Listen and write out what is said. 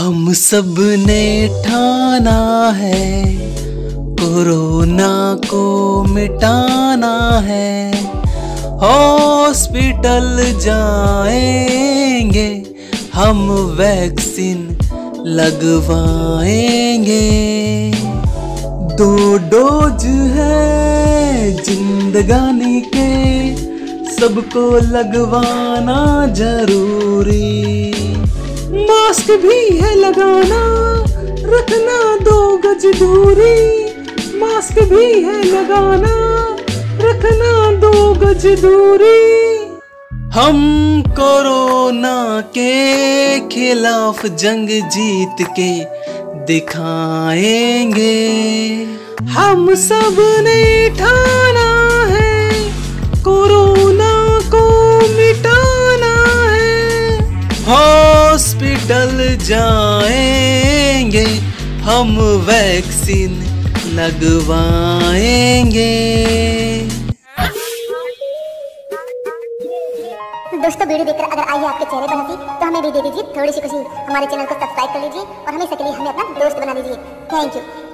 हम सबने ठाना है, कोरोना को मिटाना है। हॉस्पिटल जाएँगे, हम वैक्सीन लगवाएँगे। दो डोज है जिंदगानी के, सबको लगवाना ज़रूरी। मास्क भी है लगाना रखना दो गज दूरी। मास्क भी है लगाना रखना दो गज दूरी। हम कोरोना के खिलाफ जंग जीत के दिखाएँगे। हम सबने ठाना हॉस्पिटल जाएँगे, हम वैक्सीन लगवाएँगे। दोस्तों, वीडियो देखकर अगर आई है आपके चेहरे पर हँसी तो हमें भी दे दीजिए थोड़ी सी खुशी। हमारे चैनल को सब्सक्राइब कर लीजिए और हमेशा के लिए हमें अपना दोस्त बना लीजिए थैंक यू